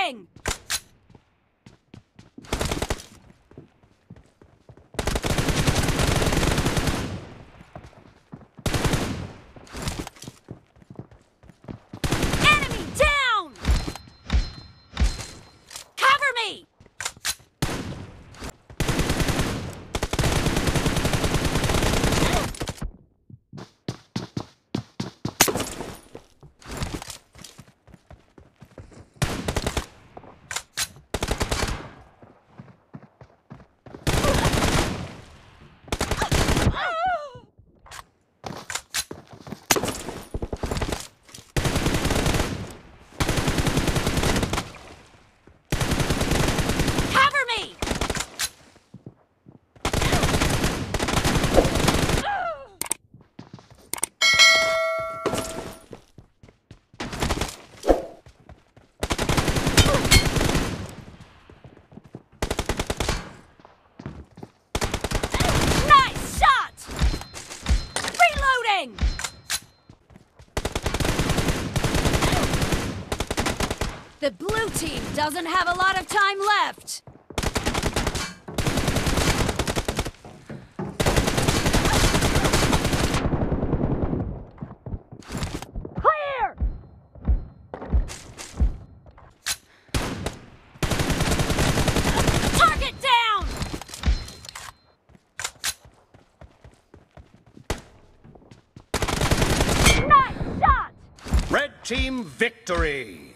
moving! The blue team doesn't have a lot of time left! team victory!